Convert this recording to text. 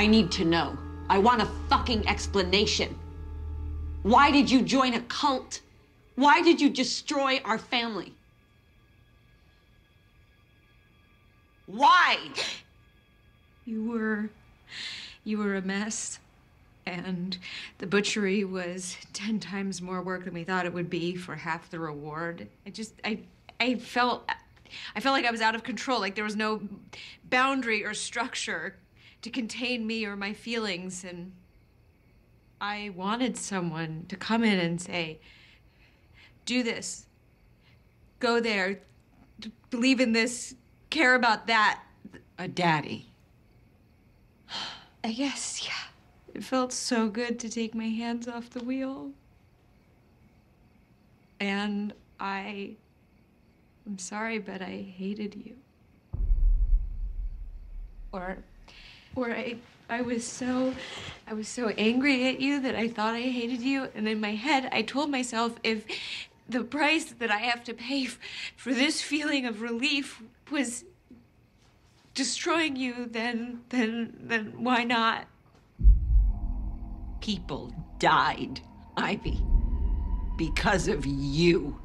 I need to know. I want a fucking explanation. Why did you join a cult? Why did you destroy our family? Why? You were. You were a mess. And the butchery was 10 times more work than we thought it would be for half the reward. I just. I. I felt. I felt like I was out of control, like there was no boundary or structure to contain me or my feelings. And I wanted someone to come in and say, do this, go there, believe in this, care about that. A daddy. I guess, yeah. It felt so good to take my hands off the wheel. And I. I'm sorry, but I hated you. Or. Or I. I was so. I was so angry at you that I thought I hated you. And in my head, I told myself if the price that I have to pay for this feeling of relief was destroying you, then. then. then why not? People died, Ivy, because of you.